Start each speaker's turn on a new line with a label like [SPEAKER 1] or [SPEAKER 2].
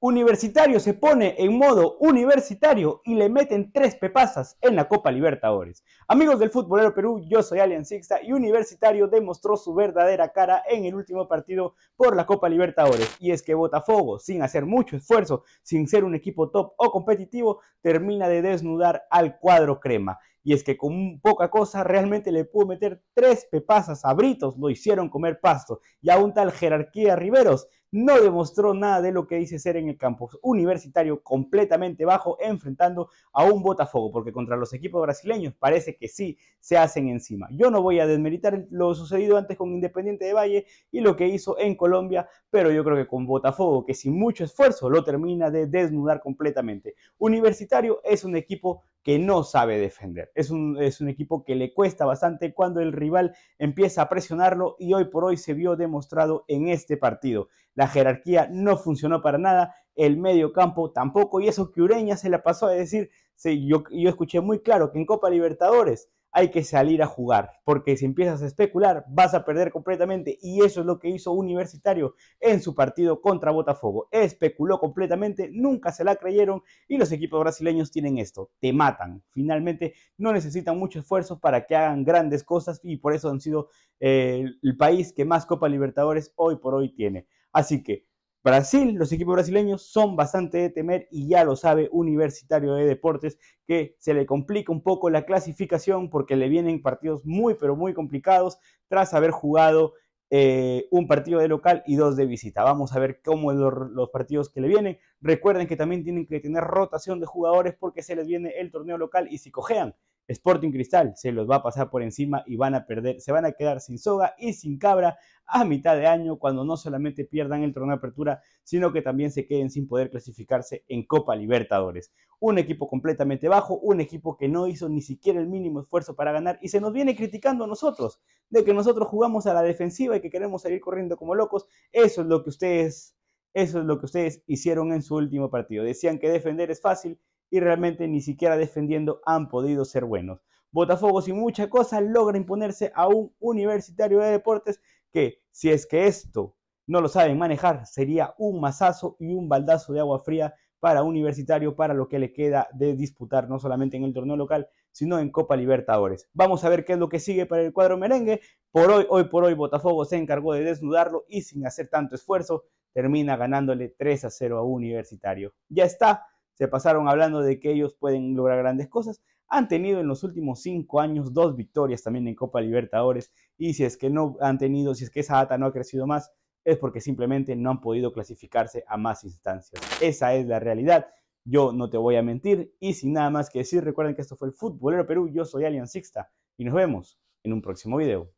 [SPEAKER 1] Universitario se pone en modo universitario y le meten tres pepasas en la Copa Libertadores. Amigos del Futbolero Perú, yo soy Alian Sixta y Universitario demostró su verdadera cara en el último partido por la Copa Libertadores. Y es que Botafogo, sin hacer mucho esfuerzo, sin ser un equipo top o competitivo, termina de desnudar al cuadro crema. Y es que con poca cosa realmente le pudo meter tres pepasas a Britos, lo hicieron comer pasto. Y a un tal Jerarquía Riveros no demostró nada de lo que dice ser en el campus universitario completamente bajo, enfrentando a un Botafogo, porque contra los equipos brasileños parece que sí se hacen encima. Yo no voy a desmeritar lo sucedido antes con Independiente de Valle y lo que hizo en Colombia, pero yo creo que con Botafogo, que sin mucho esfuerzo lo termina de desnudar completamente. Universitario es un equipo que no sabe defender. Es un, es un, equipo que le cuesta bastante cuando el rival empieza a presionarlo y hoy por hoy se vio demostrado en este partido. La jerarquía no funcionó para nada, el medio campo tampoco, y eso que Ureña se la pasó a decir, yo, yo escuché muy claro que en Copa Libertadores hay que salir a jugar, porque si empiezas a especular vas a perder completamente y eso es lo que hizo Universitario en su partido contra Botafogo. Especuló completamente, nunca se la creyeron y los equipos brasileños tienen esto, te matan. Finalmente no necesitan mucho esfuerzo para que hagan grandes cosas y por eso han sido eh, el país que más Copa Libertadores hoy por hoy tiene. Así que Brasil, los equipos brasileños son bastante de temer y ya lo sabe Universitario de Deportes que se le complica un poco la clasificación porque le vienen partidos muy pero muy complicados tras haber jugado eh, un partido de local y dos de visita. Vamos a ver cómo los, los partidos que le vienen. Recuerden que también tienen que tener rotación de jugadores porque se les viene el torneo local y si cojean Sporting Cristal se los va a pasar por encima y van a perder, se van a quedar sin soga y sin cabra a mitad de año cuando no solamente pierdan el torneo de apertura, sino que también se queden sin poder clasificarse en Copa Libertadores. Un equipo completamente bajo, un equipo que no hizo ni siquiera el mínimo esfuerzo para ganar y se nos viene criticando a nosotros de que nosotros jugamos a la defensiva y que queremos salir corriendo como locos. Eso es lo que ustedes eso es lo que ustedes hicieron en su último partido. Decían que defender es fácil y realmente ni siquiera defendiendo han podido ser buenos. Botafogo sin mucha cosa logra imponerse a un universitario de deportes que si es que esto no lo saben manejar sería un mazazo y un baldazo de agua fría para Universitario para lo que le queda de disputar no solamente en el torneo local sino en Copa Libertadores. Vamos a ver qué es lo que sigue para el cuadro merengue. Por hoy, hoy por hoy Botafogo se encargó de desnudarlo y sin hacer tanto esfuerzo termina ganándole 3 a 0 a Universitario. Ya está, se pasaron hablando de que ellos pueden lograr grandes cosas. Han tenido en los últimos cinco años dos victorias también en Copa Libertadores y si es que no han tenido, si es que esa data no ha crecido más, es porque simplemente no han podido clasificarse a más instancias. Esa es la realidad. Yo no te voy a mentir y sin nada más que decir, recuerden que esto fue el Futbolero Perú. Yo soy Alian Sixta y nos vemos en un próximo video.